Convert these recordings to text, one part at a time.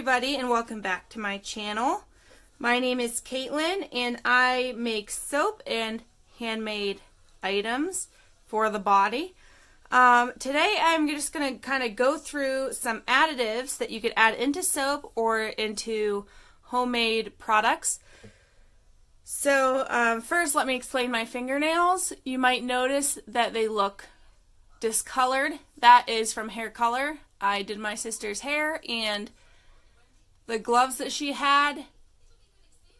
everybody and welcome back to my channel. My name is Caitlin and I make soap and handmade items for the body. Um, today I'm just going to kind of go through some additives that you could add into soap or into homemade products. So um, first let me explain my fingernails. You might notice that they look discolored. That is from hair color. I did my sister's hair and the gloves that she had,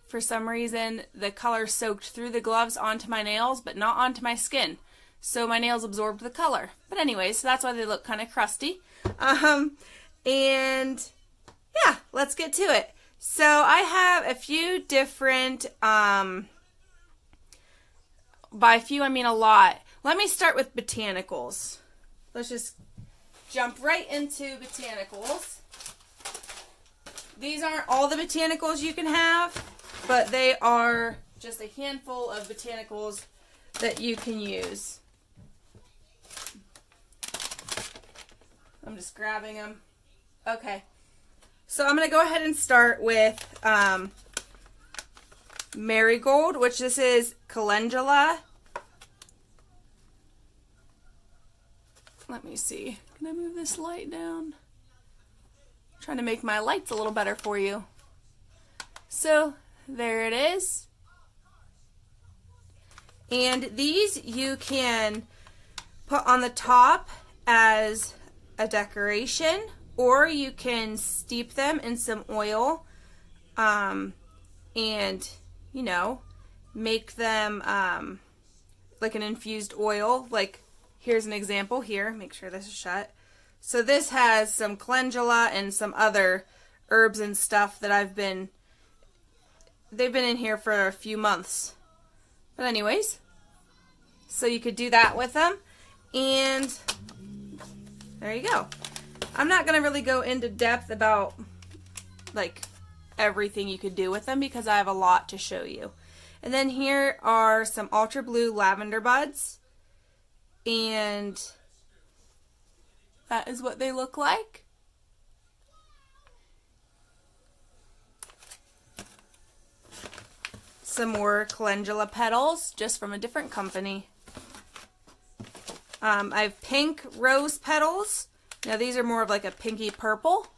for some reason, the color soaked through the gloves onto my nails, but not onto my skin. So my nails absorbed the color. But anyway, so that's why they look kind of crusty. Um, and yeah, let's get to it. So I have a few different, um, by a few I mean a lot. Let me start with botanicals. Let's just jump right into botanicals. These aren't all the botanicals you can have, but they are just a handful of botanicals that you can use. I'm just grabbing them. Okay. So I'm going to go ahead and start with um, marigold, which this is calendula. Let me see. Can I move this light down? Trying to make my lights a little better for you. So there it is. And these you can put on the top as a decoration or you can steep them in some oil um, and, you know, make them um, like an infused oil. Like, here's an example here. Make sure this is shut. So this has some calendula and some other herbs and stuff that I've been, they've been in here for a few months. But anyways, so you could do that with them. And there you go. I'm not going to really go into depth about like everything you could do with them because I have a lot to show you. And then here are some ultra blue lavender buds. And that is what they look like. Some more calendula petals, just from a different company. Um, I have pink rose petals. Now these are more of like a pinky purple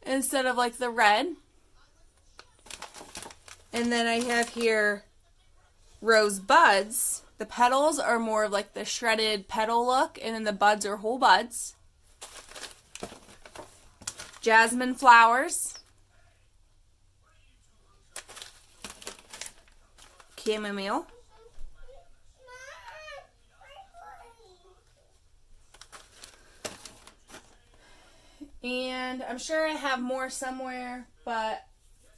instead of like the red. And then I have here rose buds. The petals are more of like the shredded petal look, and then the buds are whole buds. Jasmine flowers. Chamomile. And I'm sure I have more somewhere, but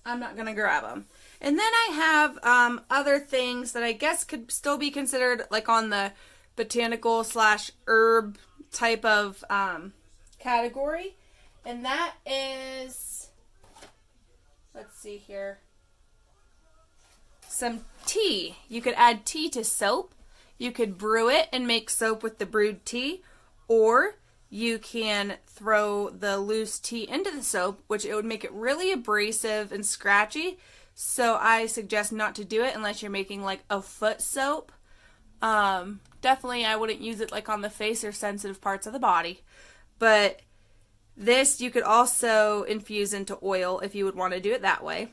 I'm not going to grab them. And then I have um, other things that I guess could still be considered like on the botanical slash herb type of um, category. And that is, let's see here, some tea. You could add tea to soap. You could brew it and make soap with the brewed tea. Or you can throw the loose tea into the soap, which it would make it really abrasive and scratchy. So I suggest not to do it unless you're making like a foot soap. Um, definitely I wouldn't use it like on the face or sensitive parts of the body. But this you could also infuse into oil if you would want to do it that way.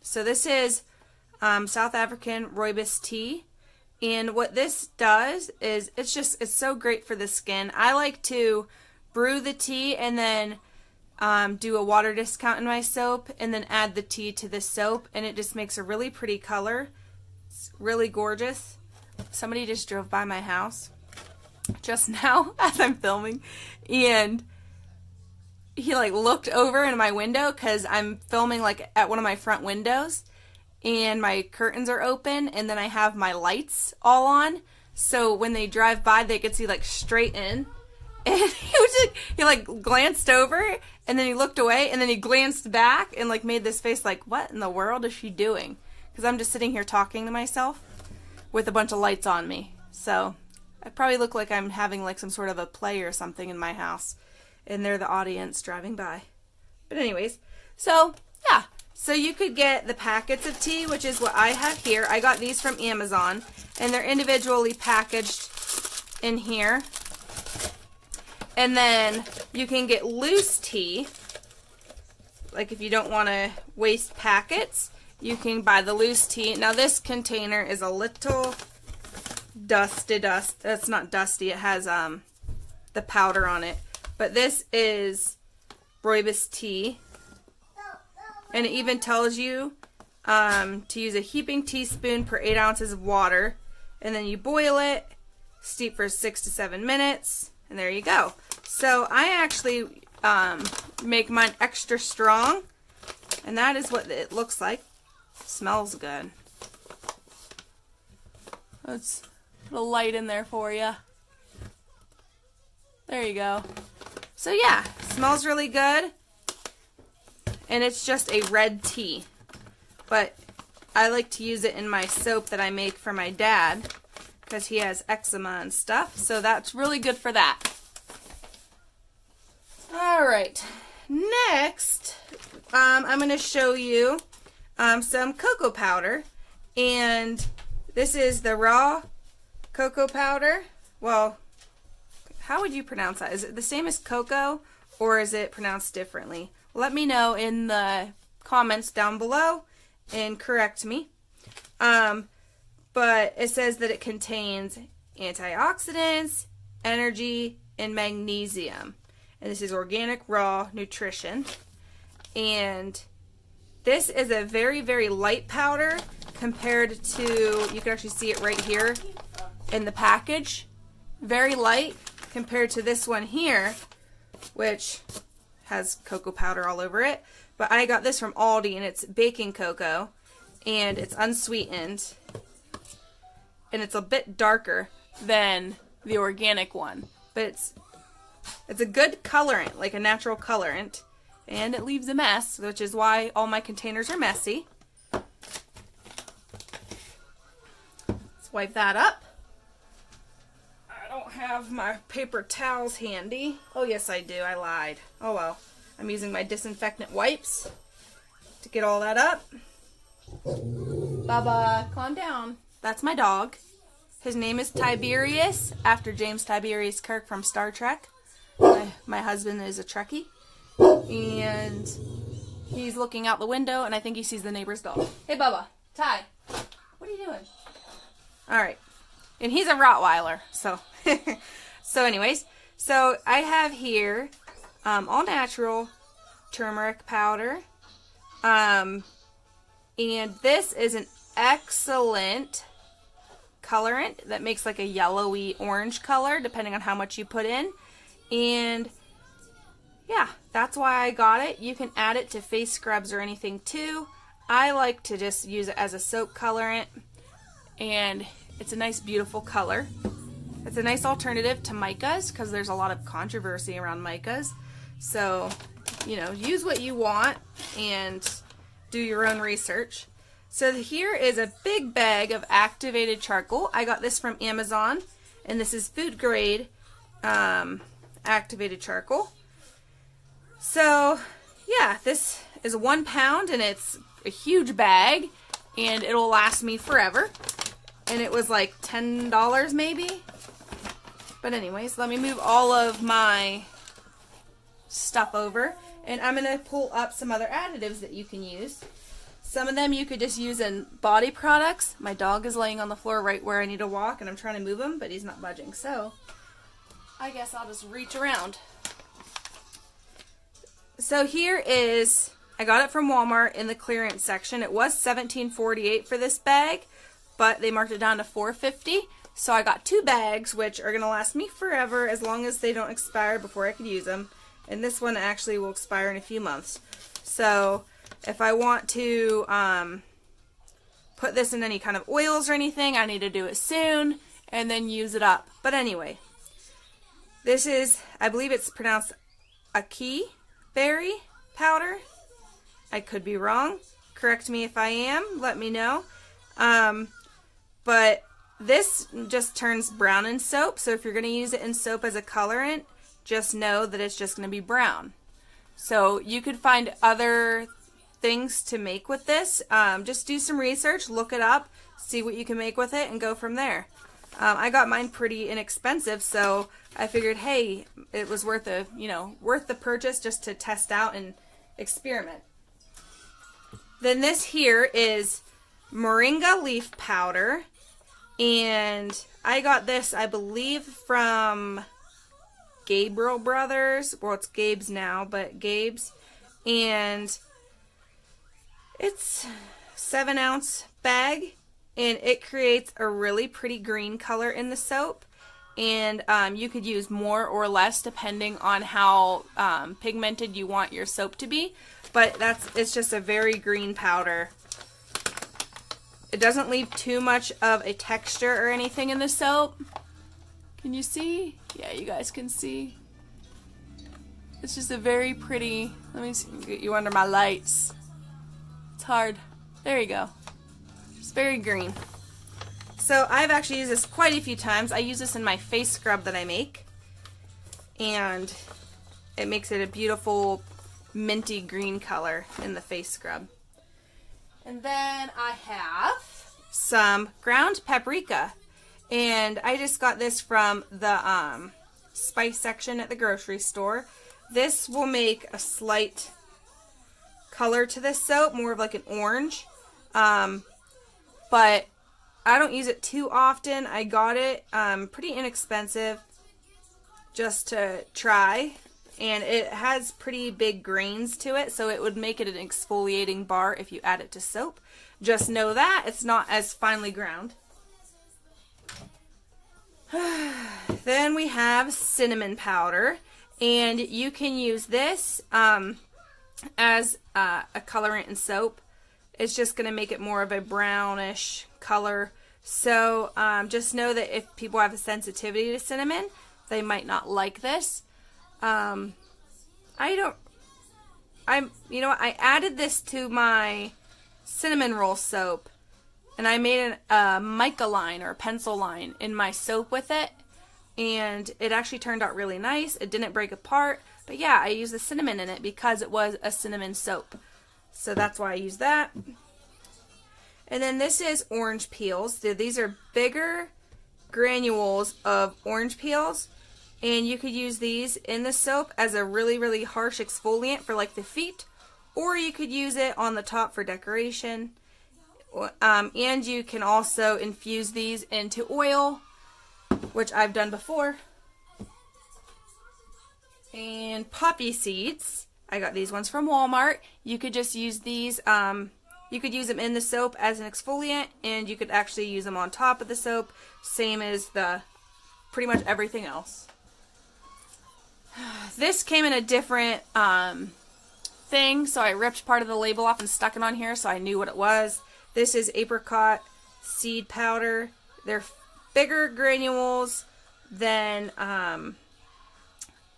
So this is um, South African rooibos tea. And what this does is it's just, it's so great for the skin. I like to brew the tea and then um, do a water discount in my soap and then add the tea to the soap and it just makes a really pretty color. It's really gorgeous. Somebody just drove by my house just now as I'm filming and he like looked over in my window because I'm filming like at one of my front windows and my curtains are open and then I have my lights all on. So when they drive by they could see like straight in. And he was like he like glanced over and then he looked away and then he glanced back and like made this face like what in the world is she doing? Because I'm just sitting here talking to myself with a bunch of lights on me. So I probably look like I'm having like some sort of a play or something in my house and they're the audience driving by but anyways So, yeah. So you could get the packets of tea, which is what I have here. I got these from Amazon, and they're individually packaged in here. And then you can get loose tea. Like if you don't want to waste packets, you can buy the loose tea. Now this container is a little dusty dust. That's not dusty. It has um the powder on it. But this is rooibos tea. And it even tells you um, to use a heaping teaspoon per 8 ounces of water. And then you boil it, steep for 6 to 7 minutes, and there you go. So I actually um, make mine extra strong. And that is what it looks like. Smells good. Let's put a light in there for you. There you go. So yeah, smells really good. And it's just a red tea. But I like to use it in my soap that I make for my dad because he has eczema and stuff. So that's really good for that. All right. Next, um, I'm going to show you um, some cocoa powder. And this is the raw cocoa powder. Well, how would you pronounce that? Is it the same as cocoa or is it pronounced differently? Let me know in the comments down below and correct me. Um, but it says that it contains antioxidants, energy, and magnesium. And this is organic raw nutrition. And this is a very, very light powder compared to, you can actually see it right here in the package. Very light compared to this one here, which has cocoa powder all over it. But I got this from Aldi and it's baking cocoa and it's unsweetened and it's a bit darker than the organic one. But it's it's a good colorant, like a natural colorant, and it leaves a mess, which is why all my containers are messy. Let's wipe that up don't have my paper towels handy. Oh, yes, I do. I lied. Oh, well. I'm using my disinfectant wipes to get all that up. Baba, calm down. That's my dog. His name is Tiberius, after James Tiberius Kirk from Star Trek. My, my husband is a Trekkie. And he's looking out the window, and I think he sees the neighbor's dog. Hey, Bubba. Ty. What are you doing? All right. And he's a Rottweiler, so so anyways, so I have here um, all natural turmeric powder. Um, and this is an excellent colorant that makes like a yellowy orange color depending on how much you put in. And yeah, that's why I got it. You can add it to face scrubs or anything too. I like to just use it as a soap colorant and it's a nice beautiful color. It's a nice alternative to micas because there's a lot of controversy around micas. So, you know, use what you want and do your own research. So here is a big bag of activated charcoal. I got this from Amazon, and this is food grade um, activated charcoal. So, yeah, this is one pound, and it's a huge bag, and it'll last me forever. And it was like $10 maybe. But anyways, let me move all of my stuff over. And I'm going to pull up some other additives that you can use. Some of them you could just use in body products. My dog is laying on the floor right where I need to walk, and I'm trying to move him, but he's not budging. So I guess I'll just reach around. So here is, I got it from Walmart in the clearance section. It was $17.48 for this bag, but they marked it down to $4.50. So I got two bags, which are going to last me forever as long as they don't expire before I could use them. And this one actually will expire in a few months. So if I want to um, put this in any kind of oils or anything, I need to do it soon and then use it up. But anyway, this is, I believe it's pronounced Ackee berry powder. I could be wrong. Correct me if I am. Let me know. Um, but this just turns brown in soap, so if you're going to use it in soap as a colorant, just know that it's just going to be brown. So you could find other things to make with this. Um, just do some research, look it up, see what you can make with it, and go from there. Um, I got mine pretty inexpensive, so I figured, hey, it was worth a you know worth the purchase just to test out and experiment. Then this here is moringa leaf powder, and I got this, I believe, from Gabriel Brothers. Well, it's Gabe's now, but Gabe's, and it's seven ounce bag and it creates a really pretty green color in the soap. And um, you could use more or less depending on how um, pigmented you want your soap to be. But that's it's just a very green powder it doesn't leave too much of a texture or anything in the soap can you see yeah you guys can see it's just a very pretty let me see, get you under my lights it's hard there you go it's very green. So I've actually used this quite a few times. I use this in my face scrub that I make. And it makes it a beautiful minty green color in the face scrub. And then I have some ground paprika. And I just got this from the um, spice section at the grocery store. This will make a slight color to this soap, more of like an orange. Um, but I don't use it too often. I got it um, pretty inexpensive just to try. And it has pretty big grains to it, so it would make it an exfoliating bar if you add it to soap. Just know that it's not as finely ground. then we have cinnamon powder, and you can use this um, as uh, a colorant in soap it's just going to make it more of a brownish color. So um, just know that if people have a sensitivity to cinnamon, they might not like this. Um, I don't, I'm, you know, I added this to my cinnamon roll soap and I made a mica line or a pencil line in my soap with it and it actually turned out really nice. It didn't break apart, but yeah, I used the cinnamon in it because it was a cinnamon soap. So that's why I use that. And then this is orange peels. These are bigger granules of orange peels. And you could use these in the soap as a really, really harsh exfoliant for like the feet. Or you could use it on the top for decoration. Um, and you can also infuse these into oil, which I've done before. And poppy seeds. I got these ones from Walmart. You could just use these, um, you could use them in the soap as an exfoliant, and you could actually use them on top of the soap, same as the pretty much everything else. This came in a different um, thing, so I ripped part of the label off and stuck it on here so I knew what it was. This is apricot seed powder. They're bigger granules than um,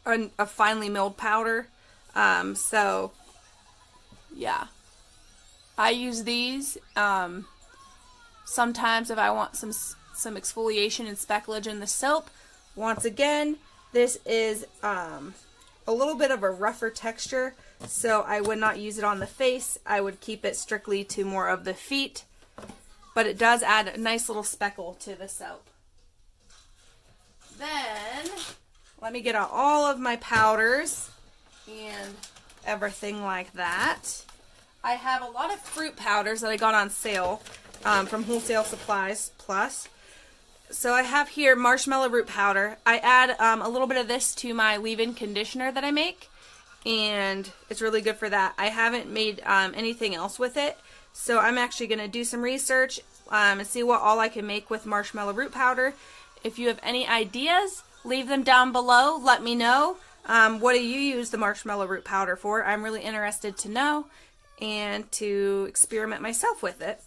a, a finely milled powder. Um, so, yeah. I use these um, sometimes if I want some some exfoliation and specklage in the soap. Once again, this is um, a little bit of a rougher texture, so I would not use it on the face. I would keep it strictly to more of the feet, but it does add a nice little speckle to the soap. Then, let me get out all of my powders and everything like that. I have a lot of fruit powders that I got on sale um, from Wholesale Supplies Plus. So I have here marshmallow root powder. I add um, a little bit of this to my leave-in conditioner that I make, and it's really good for that. I haven't made um, anything else with it, so I'm actually going to do some research um, and see what all I can make with marshmallow root powder. If you have any ideas, leave them down below. Let me know. Um, what do you use the marshmallow root powder for? I'm really interested to know and to experiment myself with it.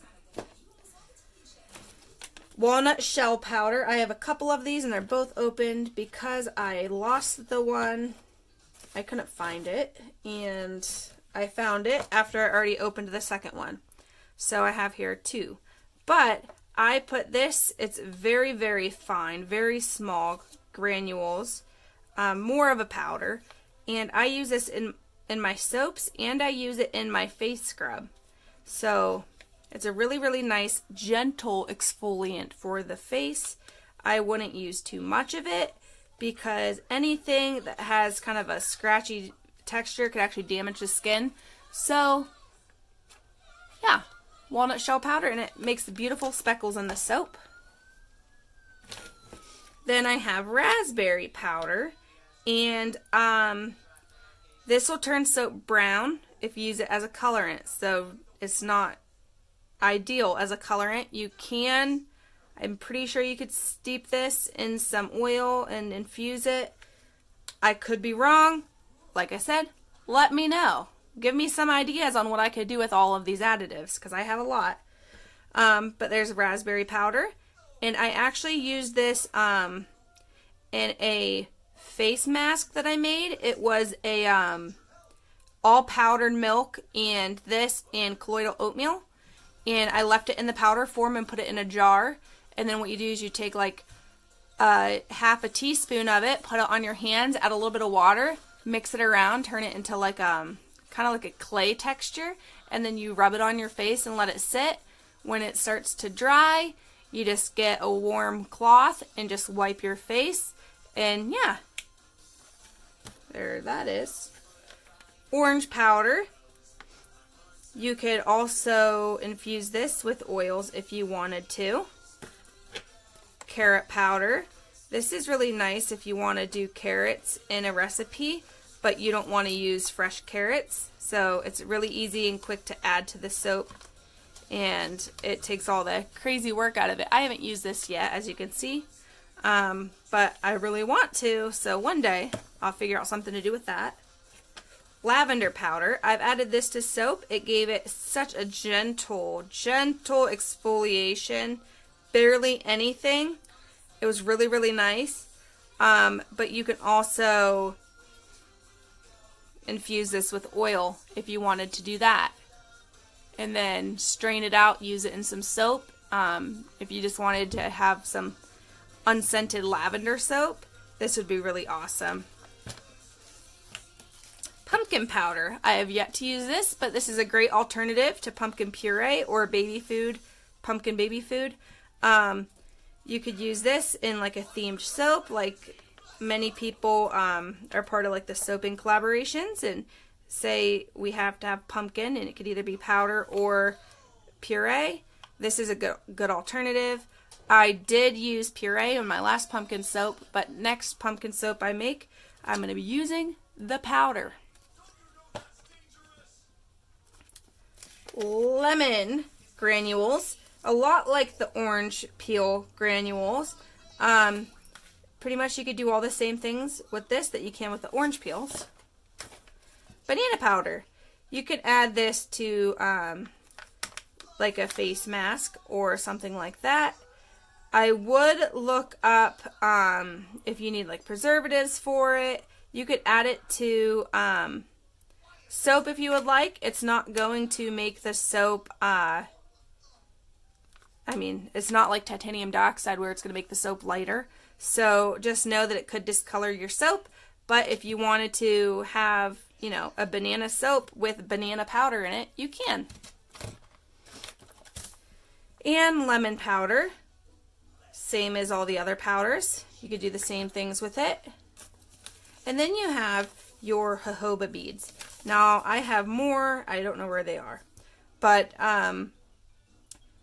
Walnut shell powder. I have a couple of these and they're both opened because I lost the one. I couldn't find it and I found it after I already opened the second one. So I have here two. But I put this, it's very, very fine, very small granules um, more of a powder. And I use this in in my soaps and I use it in my face scrub. So it's a really, really nice, gentle exfoliant for the face. I wouldn't use too much of it because anything that has kind of a scratchy texture could actually damage the skin. So, yeah, walnut shell powder and it makes beautiful speckles in the soap. Then I have raspberry powder and um, this will turn soap brown if you use it as a colorant. So it's not ideal as a colorant. You can, I'm pretty sure you could steep this in some oil and infuse it. I could be wrong. Like I said, let me know. Give me some ideas on what I could do with all of these additives because I have a lot. Um, but there's raspberry powder. And I actually used this um, in a face mask that I made. It was a um, all powdered milk and this and colloidal oatmeal. And I left it in the powder form and put it in a jar. And then what you do is you take like uh, half a teaspoon of it, put it on your hands, add a little bit of water, mix it around, turn it into like um kind of like a clay texture, and then you rub it on your face and let it sit. When it starts to dry, you just get a warm cloth and just wipe your face. And yeah, there that is. Orange powder. You could also infuse this with oils if you wanted to. Carrot powder. This is really nice if you want to do carrots in a recipe but you don't want to use fresh carrots. So it's really easy and quick to add to the soap and it takes all the crazy work out of it. I haven't used this yet, as you can see, um, but I really want to, so one day I'll figure out something to do with that. Lavender powder. I've added this to soap. It gave it such a gentle, gentle exfoliation. Barely anything. It was really, really nice. Um, but you can also infuse this with oil if you wanted to do that. And then strain it out, use it in some soap. Um, if you just wanted to have some unscented lavender soap, this would be really awesome. Pumpkin powder. I have yet to use this, but this is a great alternative to pumpkin puree or baby food, pumpkin baby food. Um, you could use this in like a themed soap, like many people um, are part of like the soaping collaborations and say we have to have pumpkin and it could either be powder or puree. This is a good, good alternative. I did use puree in my last pumpkin soap, but next pumpkin soap I make, I'm going to be using the powder. Lemon granules, a lot like the orange peel granules. Um, pretty much you could do all the same things with this that you can with the orange peels. Banana powder. You could add this to um, like a face mask or something like that. I would look up um, if you need like preservatives for it. You could add it to um, soap if you would like. It's not going to make the soap, uh, I mean, it's not like titanium dioxide where it's going to make the soap lighter. So just know that it could discolor your soap, but if you wanted to have, you know, a banana soap with banana powder in it, you can. And lemon powder, same as all the other powders. You could do the same things with it. And then you have your jojoba beads. Now, I have more. I don't know where they are. But um,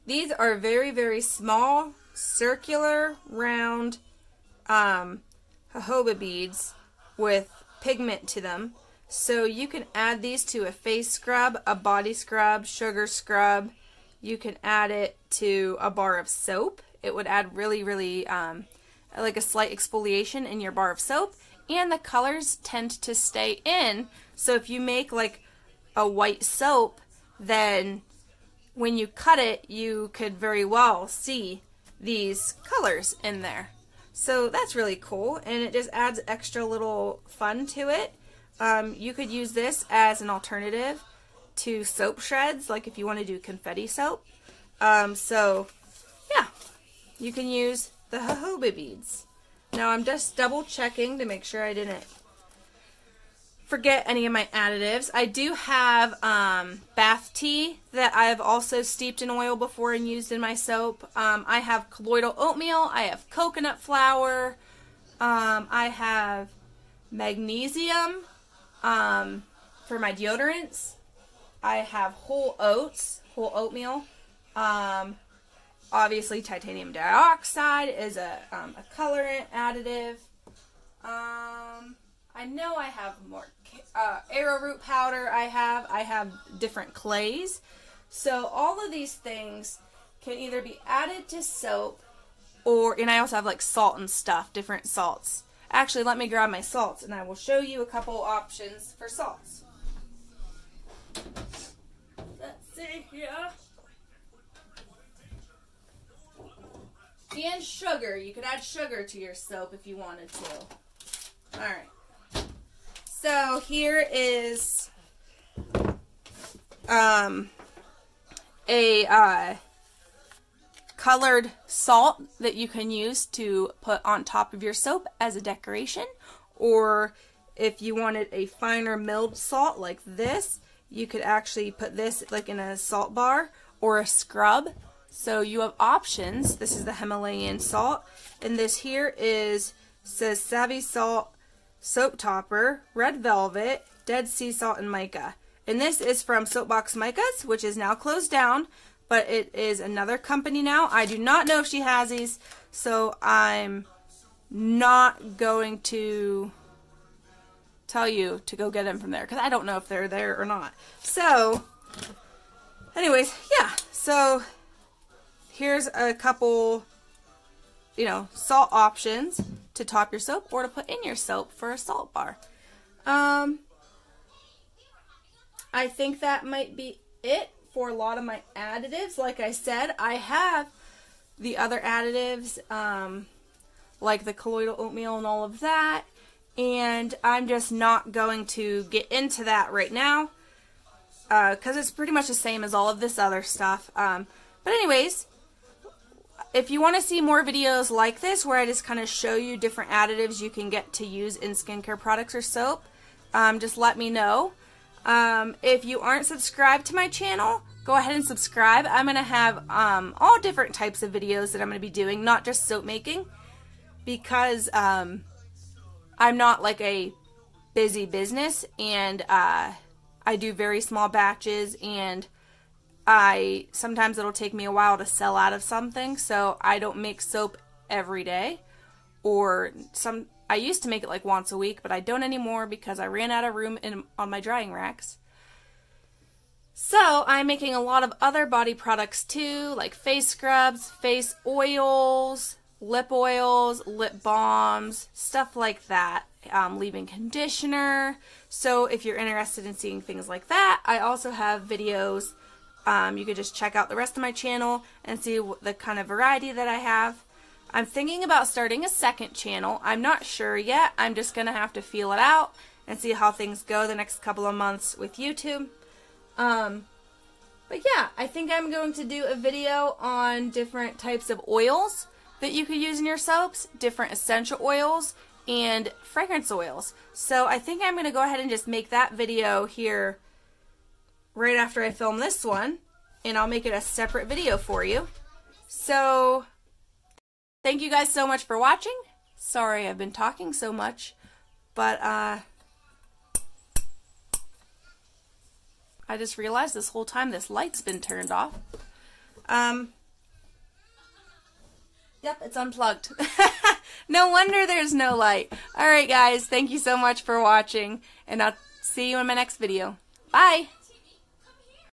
these are very, very small, circular, round um, jojoba beads with pigment to them. So you can add these to a face scrub, a body scrub, sugar scrub. You can add it to a bar of soap. It would add really, really um, like a slight exfoliation in your bar of soap. And the colors tend to stay in. So if you make like a white soap, then when you cut it, you could very well see these colors in there. So that's really cool, and it just adds extra little fun to it. Um, you could use this as an alternative to soap shreds, like if you want to do confetti soap. Um, so, yeah, you can use the jojoba beads. Now I'm just double checking to make sure I didn't forget any of my additives, I do have um, bath tea that I've also steeped in oil before and used in my soap. Um, I have colloidal oatmeal. I have coconut flour. Um, I have magnesium um, for my deodorants. I have whole oats, whole oatmeal. Um, obviously, titanium dioxide is a, um, a colorant additive. Um, I know I have more uh, arrowroot powder. I have I have different clays. So all of these things can either be added to soap or and I also have like salt and stuff, different salts. Actually, let me grab my salts and I will show you a couple options for salts. Let's see here. And sugar. You could add sugar to your soap if you wanted to. Alright. So here is um, a uh, colored salt that you can use to put on top of your soap as a decoration. Or if you wanted a finer milled salt like this, you could actually put this like in a salt bar or a scrub. So you have options. This is the Himalayan salt. And this here is says Savvy Salt soap topper, red velvet, dead sea salt, and mica. And this is from Soapbox Micas, which is now closed down, but it is another company now. I do not know if she has these, so I'm not going to tell you to go get them from there because I don't know if they're there or not. So, anyways, yeah. So, here's a couple, you know, salt options to top your soap or to put in your soap for a salt bar. Um, I think that might be it for a lot of my additives. Like I said, I have the other additives, um, like the colloidal oatmeal and all of that. And I'm just not going to get into that right now because uh, it's pretty much the same as all of this other stuff. Um, but anyways, if you want to see more videos like this where I just kind of show you different additives you can get to use in skincare products or soap, um, just let me know. Um, if you aren't subscribed to my channel, go ahead and subscribe. I'm going to have um, all different types of videos that I'm going to be doing, not just soap making, because um, I'm not like a busy business and uh, I do very small batches and I sometimes it'll take me a while to sell out of something, so I don't make soap every day. Or some I used to make it like once a week, but I don't anymore because I ran out of room in on my drying racks. So, I'm making a lot of other body products too, like face scrubs, face oils, lip oils, lip balms, stuff like that. Um, conditioner. So, if you're interested in seeing things like that, I also have videos um, you could just check out the rest of my channel and see the kind of variety that I have. I'm thinking about starting a second channel. I'm not sure yet. I'm just going to have to feel it out and see how things go the next couple of months with YouTube. Um, but yeah, I think I'm going to do a video on different types of oils that you could use in your soaps, different essential oils, and fragrance oils. So I think I'm going to go ahead and just make that video here right after I film this one, and I'll make it a separate video for you. So, thank you guys so much for watching. Sorry I've been talking so much, but uh, I just realized this whole time this light's been turned off. Um, yep, it's unplugged. no wonder there's no light. Alright guys, thank you so much for watching, and I'll see you in my next video. Bye!